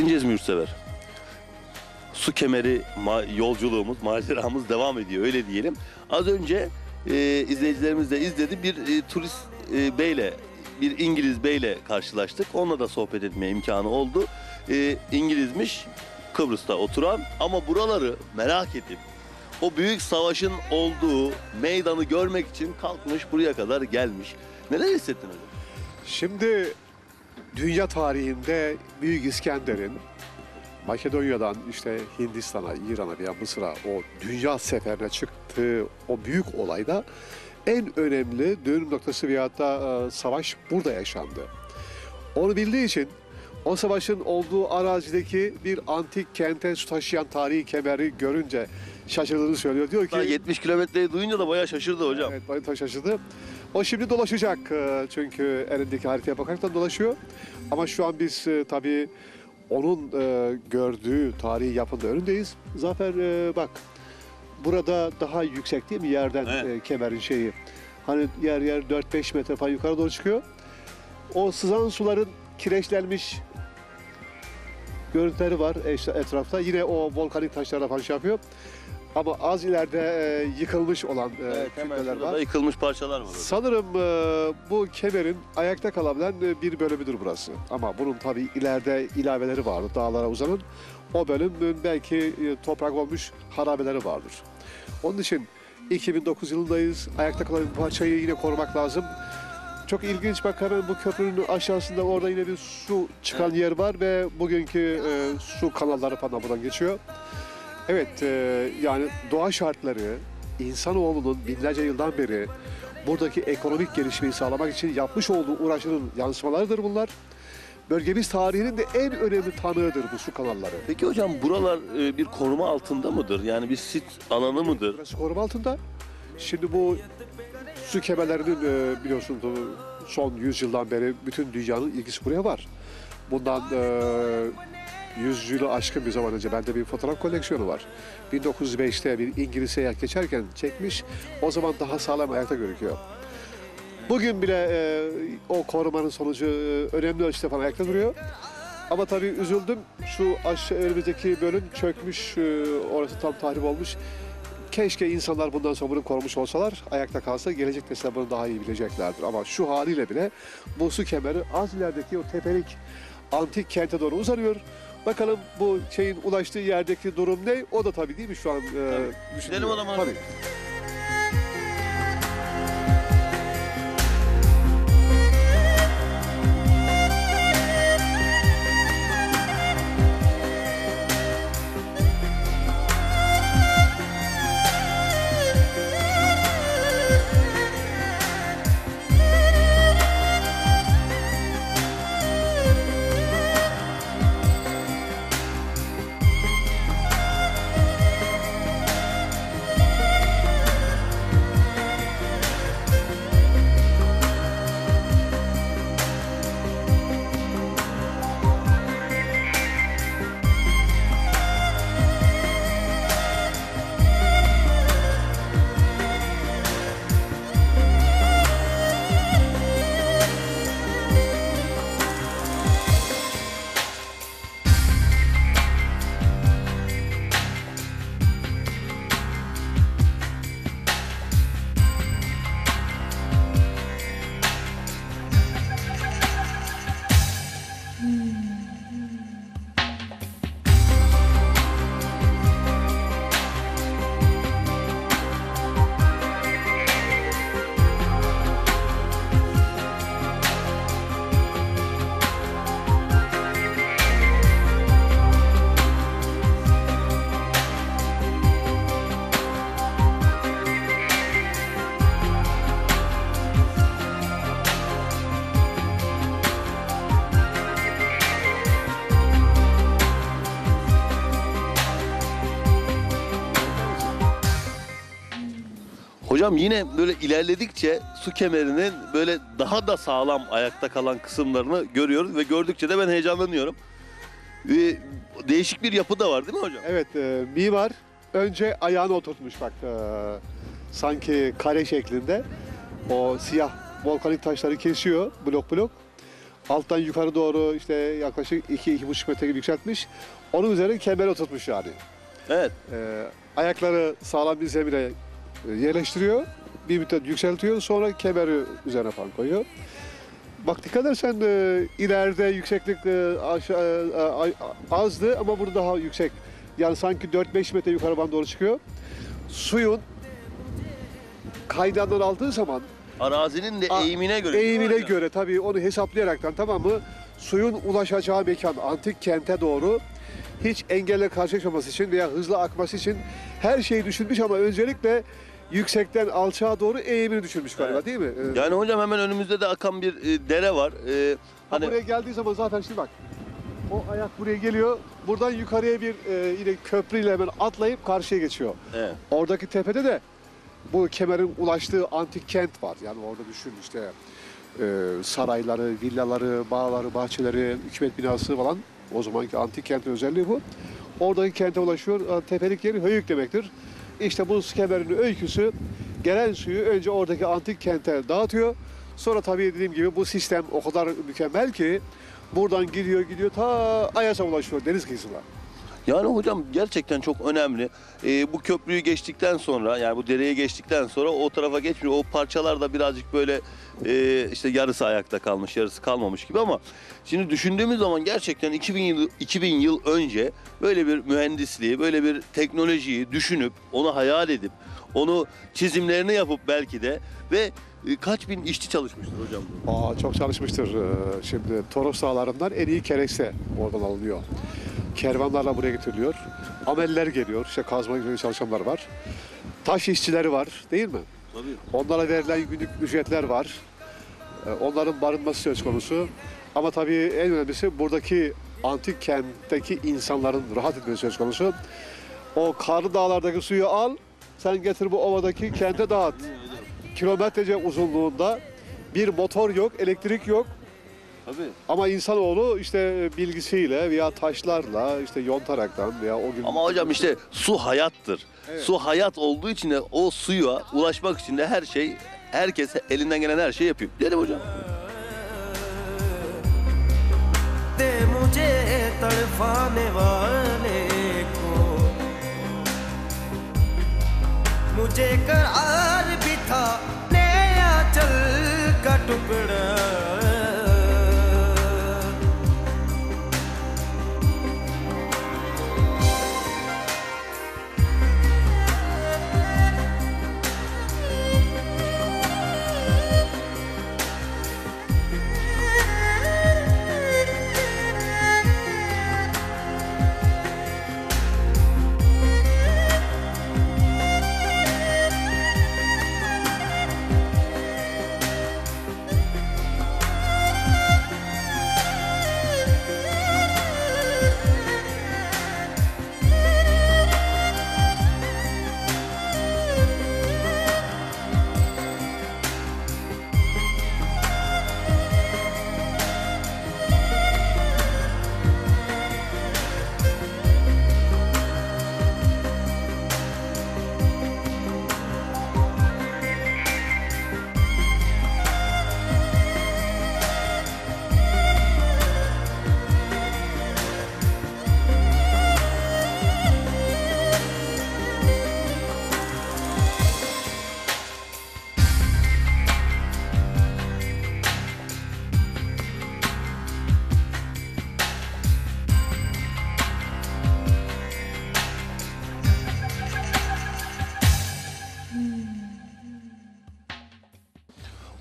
Sayın Cezmi Yurtsever, su kemeri ma- yolculuğumuz, maceramız devam ediyor öyle diyelim. Az önce e, izleyicilerimiz de izledi bir e, turist e, beyle, bir İngiliz beyle karşılaştık. Onunla da sohbet etme imkanı oldu. E, İngilizmiş, Kıbrıs'ta oturan ama buraları merak edip o büyük savaşın olduğu meydanı görmek için kalkmış buraya kadar gelmiş. Neler hissettin hocam? Şimdi dünya tarihinde Büyük İskender'in Makedonya'dan işte Hindistan'a, İran'a veya Mısır'a o dünya seferine çıktığı o büyük olayda en önemli dönüm noktası veyahut da e, savaş burada yaşandı. Onu bildiği için o savaşın olduğu arazideki bir antik kente su taşıyan tarihi kemeri görünce şaşırdığını söylüyor. Diyor ki Daha 70 kilometreyi duyunca da bayağı şaşırdı hocam. Evet, Bayın şaşırdı. O şimdi dolaşacak e, çünkü elindeki haritaya bakaraktan dolaşıyor. Ama şu an biz e, tabii onun e, gördüğü tarihi yapının önündeyiz. Zafer bak burada daha yüksek değil mi yerden Evet. kemerin şeyi. Hani yer yer 4-5 metre falan yukarı doğru çıkıyor. O sızan suların kireçlenmiş görüntüleri var etrafta. Yine o volkanik taşlarla falan şey yapıyor. Ama az ileride e, yıkılmış olan e, Evet, hemen kütleler şurada var. da yıkılmış parçalar var. orada. Sanırım e, bu kemerin ayakta kalabilen e, bir bölümüdür burası. Ama bunun tabii ileride ilaveleri vardı dağlara uzanan. O bölümün belki e, toprak olmuş harabeleri vardır. Onun için 2009 yılındayız. Ayakta kalan bir parçayı yine korumak lazım. Çok ilginç bak hemen bu köprünün aşağısında orada yine bir su çıkan yer var ve bugünkü e, su kanalları falan buradan geçiyor. Evet e, yani doğa şartları insanoğlunun binlerce yıldan beri buradaki ekonomik gelişmeyi sağlamak için yapmış olduğu uğraşının yansımalarıdır bunlar. Bölgemiz tarihinin de en önemli tanığıdır bu su kanalları. Peki hocam buralar e, bir koruma altında mıdır? Yani bir sit alanı mıdır? Burası koruma altında. Şimdi bu su kemerlerinin e, biliyorsun son 100 yıldan beri bütün dünyanın ilgisi buraya var. Bundan e, 100 yılı aşkın bir zaman önce bende bir fotoğraf koleksiyonu var. 1905'te bir İngiliz seyahat geçerken çekmiş. O zaman daha sağlam ayakta gözüküyor. Bugün bile e, o korumanın sonucu e, önemli ölçüde falan ayakta duruyor. Ama tabii üzüldüm. Şu aşağı önümüzdeki bölüm çökmüş. e, orası tam tahrip olmuş. Keşke insanlar bundan sonra bunu korumuş olsalar, ayakta kalsa gelecek nesiller bunu daha iyi bileceklerdir. Ama şu haliyle bile bu su kemeri az ilerideki o tepelik antik kente doğru uzanıyor. Bakalım bu şeyin ulaştığı yerdeki durum ne? O da tabii değil mi şu an e, düşünülüyor. Gidelim o zaman. Tabii. Hocam yine böyle ilerledikçe su kemerinin böyle daha da sağlam ayakta kalan kısımlarını görüyoruz ve gördükçe de ben heyecanlanıyorum. Ee, değişik bir yapı da var değil mi hocam? Evet, e, mimar önce ayağını oturtmuş bak. e, sanki kare şeklinde. O siyah volkanik taşları kesiyor blok blok. Alttan yukarı doğru işte yaklaşık 2-2,5 metre gibi yükseltmiş. Onun üzerine kemer oturtmuş yani. Evet. Ee, ayakları sağlam bir zemine e, yerleştiriyor. Bir müddet yükseltiyor. Sonra kemeri üzerine falan koyuyor. Bak dikkat edersen e, ileride yükseklik e, aşağı, e, azdı ama burada daha yüksek. Yani sanki 4-5 metre yukarı bana doğru çıkıyor. Suyun kaynağından aldığı zaman Arazinin de A- eğimine göre. eğimine göre tabii onu hesaplayaraktan tamam mı? Suyun ulaşacağı mekan antik kente doğru hiç engelle karşılaşmaması için veya hızlı akması için her şeyi düşünmüş ama öncelikle yüksekten alçağa doğru eğimini düşünmüş galiba Evet. değil mi? Ee, Yani hocam hemen önümüzde de akan bir e, dere var. E, ha hani buraya geldiği zaman zaten şimdi bak o ayak buraya geliyor. Buradan yukarıya bir e, yine köprüyle hemen atlayıp karşıya geçiyor. evet. Oradaki tepede de bu kemerin ulaştığı antik kent var. Yani orada düşün işte e, sarayları, villaları, bağları, bahçeleri, hükümet binası falan. O zamanki antik kentin özelliği bu. Oradaki kente ulaşıyor. Ha, Tepelik yeri höyük demektir. İşte bu kemerin öyküsü gelen suyu önce oradaki antik kente dağıtıyor. Sonra tabii dediğim gibi bu sistem o kadar mükemmel ki buradan gidiyor gidiyor ta Ayas'a ulaşıyor deniz kıyısına. Yani hocam gerçekten çok önemli. Ee, bu köprüyü geçtikten sonra yani bu dereyi geçtikten sonra o tarafa geçmiyor. O parçalar da birazcık böyle e, işte yarısı ayakta kalmış, yarısı kalmamış gibi ama şimdi düşündüğümüz zaman gerçekten 2000 yıl 2000 yıl önce böyle bir mühendisliği, böyle bir teknolojiyi düşünüp onu hayal edip onu çizimlerini yapıp belki de ve e, kaç bin işçi çalışmıştır hocam. Aa, çok çalışmıştır. Ee, Şimdi Toros Dağları'ndan en iyi kereste oradan alınıyor. Kervanlarla buraya getiriliyor. Ameller geliyor. İşte kazma gibi çalışanlar var. Taş işçileri var değil mi? Tabii. Onlara verilen günlük ücretler var. Ee, Onların barınması söz konusu. Ama tabii en önemlisi buradaki antik kentteki insanların rahat etmesi söz konusu. O karlı dağlardaki suyu al, sen getir bu ovadaki kente dağıt. Kilometrece uzunluğunda bir motor yok, elektrik yok. Tabii. Ama insanoğlu işte bilgisiyle veya taşlarla işte yontaraktan veya o gün... Ama hocam işte su hayattır. Evet. Su hayat olduğu için de o suya ulaşmak için de her şey herkes elinden gelen her şeyi yapıyor. Değil mi hocam? ते मुझे तड़फाने वाले को मुझे करार भी था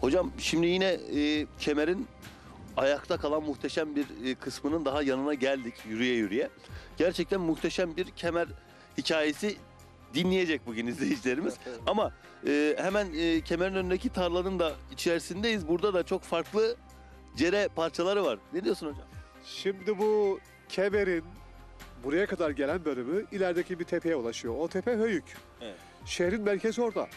Hocam şimdi yine e, kemerin ayakta kalan muhteşem bir e, kısmının daha yanına geldik yürüye yürüye. Gerçekten muhteşem bir kemer hikayesi dinleyecek bugün izleyicilerimiz. Ama e, hemen e, kemerin önündeki tarlanın da içerisindeyiz. Burada da çok farklı cere parçaları var. Ne diyorsun hocam? Şimdi bu kemerin buraya kadar gelen bölümü ilerideki bir tepeye ulaşıyor. O tepe Höyük. Evet. Şehrin merkezi orada.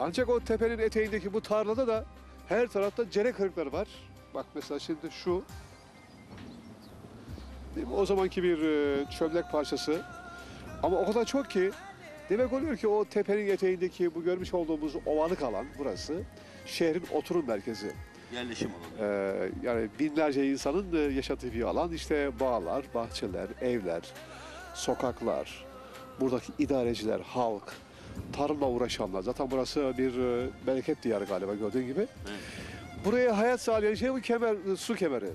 Ancak o tepenin eteğindeki bu tarlada da her tarafta cere kırıkları var. Bak mesela şimdi şu değil mi? o zamanki bir e, çömlek parçası. Ama o kadar çok ki demek oluyor ki o tepenin eteğindeki bu görmüş olduğumuz ovalık alan burası şehrin oturum merkezi. Yerleşim alanı. Ee, yani binlerce insanın e, yaşadığı bir alan. İşte bağlar, bahçeler, evler, sokaklar, buradaki idareciler, halk, tarımla uğraşanlar. Zaten burası bir e, bereket diyarı galiba gördüğün gibi. Buraya hayat sağlayan şey bu kemer, e, su kemeri.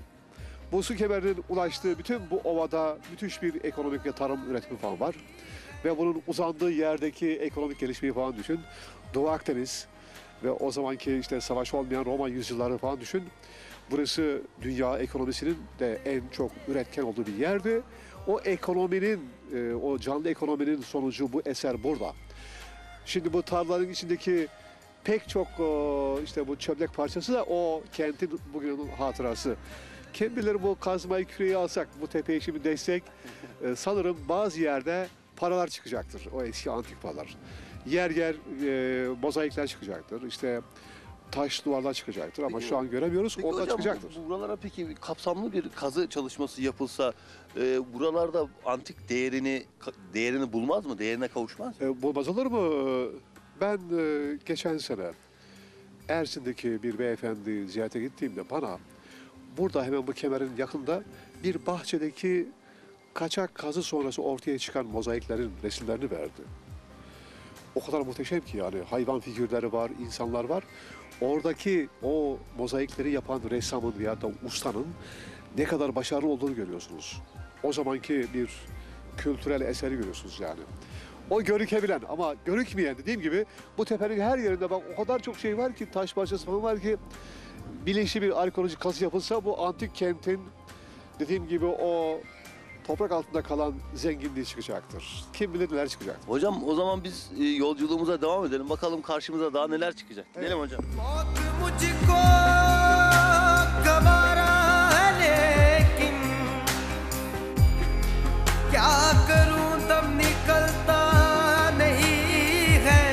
Bu su kemerinin ulaştığı bütün bu ovada müthiş bir ekonomik ve tarım üretimi falan var. Ve bunun uzandığı yerdeki ekonomik gelişmeyi falan düşün. Doğu Akdeniz ve o zamanki işte savaş olmayan Roma yüzyılları falan düşün. Burası dünya ekonomisinin de en çok üretken olduğu bir yerdi. O ekonominin, e, o canlı ekonominin sonucu bu eser burada. Şimdi bu tarlaların içindeki pek çok işte bu çömlek parçası da o kentin bugünün hatırası. Kim bilir bu kazmayı küreği alsak, bu tepeye şimdi destek e, sanırım bazı yerde paralar çıkacaktır. O eski antik paralar. Yer yer e, mozaikler çıkacaktır. İşte taş duvarlar çıkacaktır ama Peki- şu an göremiyoruz. Peki Onlar hocam çıkacaktır. bu- buralara peki kapsamlı bir kazı çalışması yapılsa e, buralarda antik değerini ka- değerini bulmaz mı? Değerine kavuşmaz mı? E, bulmaz olur mu? Ben e, geçen sene Erzin'deki bir beyefendi ziyarete gittiğimde bana burada hemen bu kemerin yakında bir bahçedeki kaçak kazı sonrası ortaya çıkan mozaiklerin resimlerini verdi. O kadar muhteşem ki yani hayvan figürleri var, insanlar var. Oradaki o mozaikleri yapan ressamın veya da ustanın ne kadar başarılı olduğunu görüyorsunuz. O zamanki bir kültürel eseri görüyorsunuz yani. O görükebilen ama görükmeyen dediğim gibi bu tepenin her yerinde bak o kadar çok şey var ki taş parçası falan var ki bilinçli bir arkeolojik kazı yapılsa bu antik kentin dediğim gibi o toprak altında kalan zenginliği çıkacaktır. Kim bilir neler çıkacaktır. Hocam o zaman biz e, yolculuğumuza devam edelim. Bakalım karşımıza daha neler çıkacak. Gidelim hocam. मौत मुझको गवारा है लेकिन क्या करूं दम निकलता नहीं है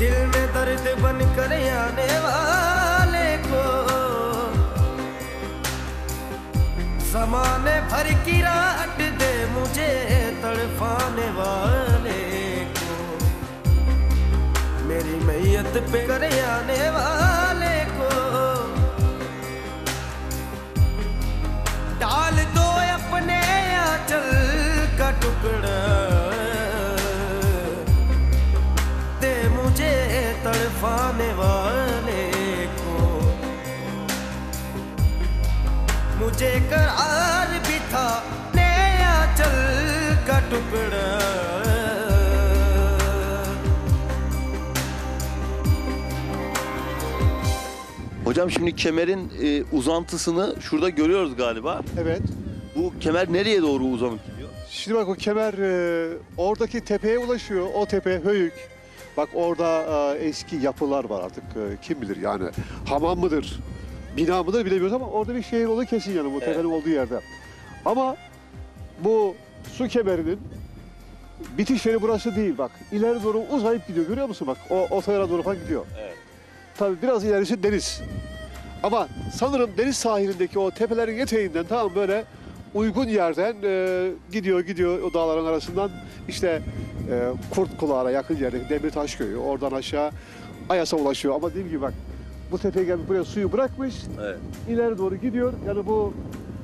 दिल में दर्द बन कर आने वाले जमाने भर की रात दे मुझे तड़फाने वाले को। मेरी मैयत पे करे आने वाले को। डाल दो अपने आंचल का टुकड़ा। दे मुझे तड़फाने वाले मुझे करार भी था नया चल का टुकड़ा Hocam şimdi kemerin e, uzantısını şurada görüyoruz galiba. Evet. Bu kemer nereye doğru uzanıp gidiyor? Şimdi bak o kemer e, oradaki tepeye ulaşıyor. O tepe höyük. Bak orada e, eski yapılar var artık. e, kim bilir yani. Hamam mıdır? Bina mıdır bilemiyoruz ama orada bir şehir olduğu kesin yani bu Evet. tepenin olduğu yerde. Ama bu su kemerinin bitiş yeri burası değil bak. İleri doğru uzayıp gidiyor görüyor musun bak. O otoyara doğru falan gidiyor. Evet. Tabii biraz ilerisi deniz. Ama sanırım deniz sahilindeki o tepelerin eteğinden tamam böyle uygun yerden e, gidiyor gidiyor o dağların arasından işte e, Kurt Kulağı'na yakın yerdeki Demirtaş Köyü oradan aşağı Ayas'a ulaşıyor. Ama dediğim gibi bak bu tepeye gelmiş buraya suyu bırakmış Evet. ileri doğru gidiyor. Yani bu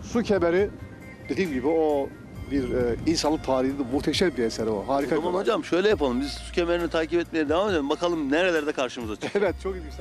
su kemeri dediğim gibi o bir e, insanın tarihinin muhteşem bir eseri o. O Harika bir zaman olay. hocam şöyle yapalım. Biz su kemerini takip etmeye devam edelim. Bakalım nerelerde karşımıza çıkacak. Evet çok ilginç.